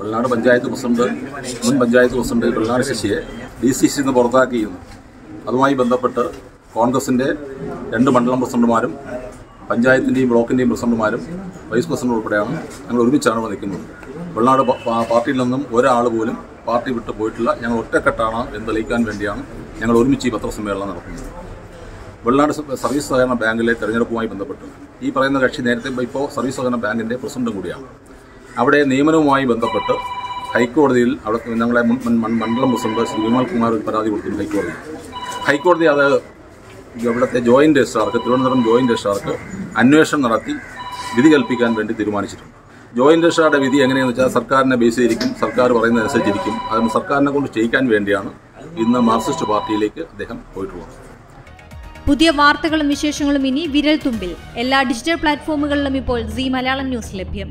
Vellanad panchayat president മുൻ panchayat president Vellanad ശശിയെ D C C നിന്ന് പുറത്താക്കിയിരുന്നു അതുമായി ബന്ധപ്പെട്ട് കോൺഗ്രസിന്റെ രണ്ട് മണ്ഡലം പ്രസിഡന്റുമാരും പഞ്ചായത്തിന്റെയും ബ്ലോക്കിന്റെയും പ്രസിഡന്റുമാരും വൈസ് പ്രസിഡന്റ് ഉൾപ്പെടെയാണ് ഞങ്ങൾ ഒരുമിച്ചാണ് നിൽക്കുന്നത്. വെള്ളനാട് പാർട്ടിയിൽ നിന്നും ഒരാൾ പോലും പാർട്ടി വിട്ട് പോയിട്ടില്ല. ഞങ്ങൾ ഒറ്റക്കെട്ടാണ് എന്ന് തെളിയിക്കാൻ വേണ്ടിയാണ് ഞങ്ങൾ ഒരുമിച്ച് ഈ പത്രസമ്മേളനം നടത്തുന്നത്. വെള്ളനാട് സർവീസ് സഹകരണ ബാങ്കിലെ തെരഞ്ഞെടുപ്പുമായി ബന്ധപ്പെട്ട് ഈ പറയുന്ന കക്ഷി നേരത്തെ ഇപ്പോൾ സർവീസ് സഹകരണ ബാങ്കിന്റെ പ്രസിഡന്റും കൂടിയാണ്. അവിടെ നിയമനവുമായി ബന്ധപ്പെട്ട് ഹൈക്കോടതിയിൽ അവിടെ ഞങ്ങളെ മണ്ഡലം പ്രസിഡന്റ് ശ്രീ വിമൽ കുമാർ ഒരു പരാതി കൊടുത്തിട്ടുണ്ട് ഹൈക്കോടതി. ഹൈക്കോടതി അത് ഇവിടുത്തെ ജോയിന്റ് രജിസ്ട്രാർക്ക് തിരുവനന്തപുരം ജോയിന്റ് രജിസ്ട്രാർക്ക് അന്വേഷണം നടത്തി വിധി കൽപ്പിക്കാൻ വേണ്ടി തീരുമാനിച്ചിട്ടുണ്ട്. ജോയിന്റ് രജിസ്ട്രാറുടെ വിധി എങ്ങനെയാണെന്ന് വെച്ചാൽ സർക്കാരിനെ ബേസ് ചെയ്തിരിക്കും സർക്കാർ പറയുന്നതനുസരിച്ചിരിക്കും. അത് സർക്കാരിനെ കൊണ്ട് ചെയ്യിക്കാൻ വേണ്ടിയാണ് ഇന്ന് മാർക്സിസ്റ്റ് പാർട്ടിയിലേക്ക് അദ്ദേഹം പോയിട്ടുള്ളത് പുതിയ വാർത്തകളും വിശേഷങ്ങളും ഇനി വിരൽ തുമ്പിൽ എല്ലാ ഡിജിറ്റൽ പ്ലാറ്റ്ഫോമുകളിലും ഇപ്പോൾ സി മലയാളം ന്യൂസ് ലഭ്യം.